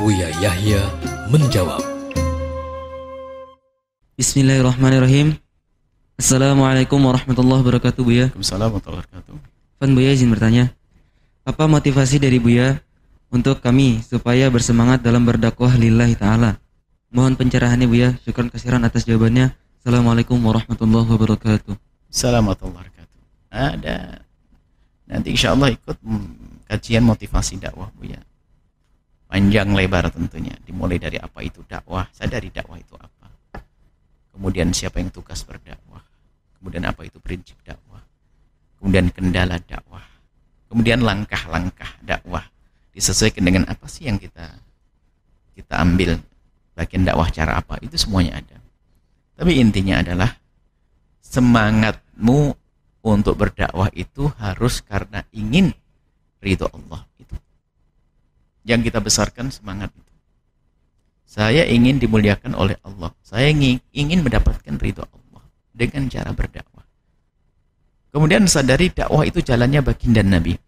Buya Yahya menjawab. Bismillahirrahmanirrahim. Assalamualaikum warahmatullahi wabarakatuh Buya. Waalaikumsalam warahmatullahi wabarakatuh. Fan Buya izin bertanya, apa motivasi dari Buya untuk kami supaya bersemangat dalam berdakwah lillahi ta'ala? Mohon pencerahannya Buya, syukur kasiran atas jawabannya. Assalamualaikum warahmatullahi wabarakatuh. Assalamualaikum warahmatullahi wabarakatuh. Ada nanti insya Allah ikut kajian motivasi dakwah Bu ya. Panjang lebar tentunya. Dimulai dari apa itu dakwah, sadari dakwah itu apa. Kemudian siapa yang tugas berdakwah. Kemudian apa itu prinsip dakwah. Kemudian kendala dakwah. Kemudian langkah-langkah dakwah. Disesuaikan dengan apa sih yang kita kita ambil bagian dakwah cara apa. Itu semuanya ada. Tapi intinya adalah semangatmu untuk berdakwah itu harus karena ingin ridho Allah. Yang kita besarkan semangat itu. Saya ingin dimuliakan oleh Allah. Saya ingin mendapatkan ridho Allah dengan cara berdakwah. Kemudian sadari dakwah itu jalannya baginda Nabi.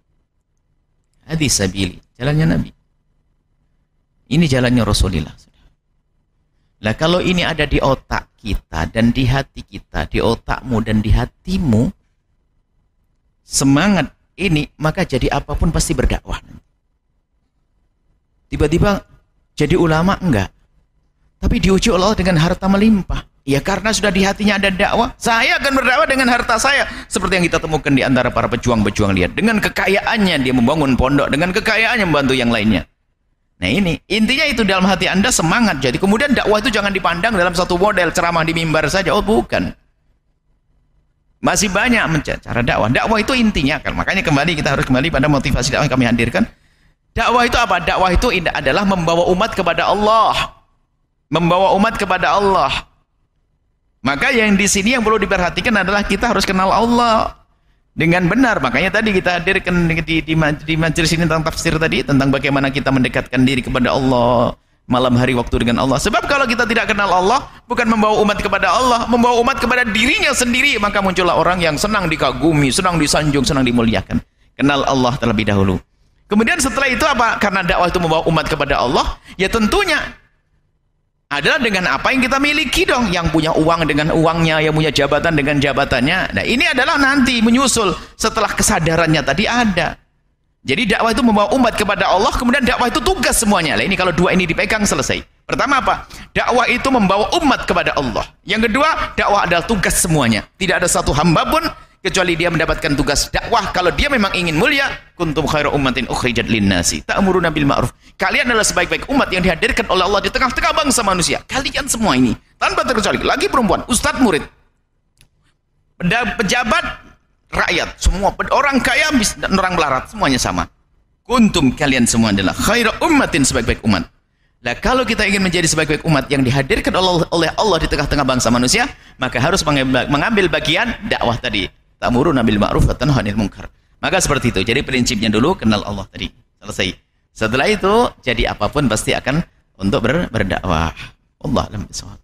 Hadis sabili, jalannya Nabi. Ini jalannya Rasulullah. Lah kalau ini ada di otak kita dan di hati kita, di otakmu dan di hatimu, semangat ini, maka jadi apa pun pasti berdakwah. Tiba-tiba jadi ulama enggak. Tapi diuji Allah dengan harta melimpah. Ya karena sudah di hatinya ada dakwah, saya akan berdakwah dengan harta saya. Seperti yang kita temukan di antara para pejuang-pejuang lihat. Dengan kekayaannya dia membangun pondok, dengan kekayaannya membantu yang lainnya. Nah ini, intinya itu dalam hati anda semangat. Jadi kemudian dakwah itu jangan dipandang dalam satu model ceramah di mimbar saja. Oh bukan. Masih banyak cara dakwah. Dakwah itu intinya. Kan? Makanya kembali kita harus kembali pada motivasi dakwah yang kami hadirkan. Dakwah itu apa? Dakwah itu adalah membawa umat kepada Allah. Membawa umat kepada Allah. Maka yang di sini yang perlu diperhatikan adalah kita harus kenal Allah dengan benar. Makanya tadi kita hadirkan di, di, di, majelis ini tentang tafsir tadi, tentang bagaimana kita mendekatkan diri kepada Allah malam hari waktu dengan Allah. Sebab kalau kita tidak kenal Allah, bukan membawa umat kepada Allah, membawa umat kepada dirinya sendiri, maka muncullah orang yang senang dikagumi, senang disanjung, senang dimuliakan. Kenal Allah terlebih dahulu. Kemudian setelah itu apa? Karena dakwah itu membawa umat kepada Allah, ya tentunya adalah dengan apa yang kita miliki dong. Yang punya uang dengan uangnya yang punya jabatan dengan jabatannya. Nah ini adalah nanti menyusul setelah kesadarannya tadi ada. Jadi dakwah itu membawa umat kepada Allah kemudian dakwah itu tugas semuanya. Nah, ini kalau dua ini dipegang selesai. Pertama apa? Dakwah itu membawa umat kepada Allah. Yang kedua dakwah adalah tugas semuanya. Tidak ada satu hamba pun kecuali dia mendapatkan tugas dakwah. Kalau dia memang ingin mulia kuntum khairu ummatin ukhrijat linnasi. Ta'muruna bil ma'ruf. Kalian adalah sebaik-baik umat yang dihadirkan oleh Allah di tengah-tengah bangsa manusia. Kalian semua ini tanpa terkecuali. Lagi perempuan ustadz murid. Pejabat rakyat. Semua orang kaya dan orang melarat. Semuanya sama. Kuntum kalian semua adalah khairu ummatin sebaik-baik umat. Nah, kalau kita ingin menjadi sebaik-baik umat yang dihadirkan oleh Allah di tengah-tengah bangsa manusia, maka harus mengambil bagian dakwah tadi ta'muruna bil ma'ruf wa tanhauna munkar. Maka seperti itu. Jadi prinsipnya dulu kenal Allah tadi. Selesai. Setelah itu jadi apa pun pasti akan untuk ber, berdakwah. Allah alam bisawab.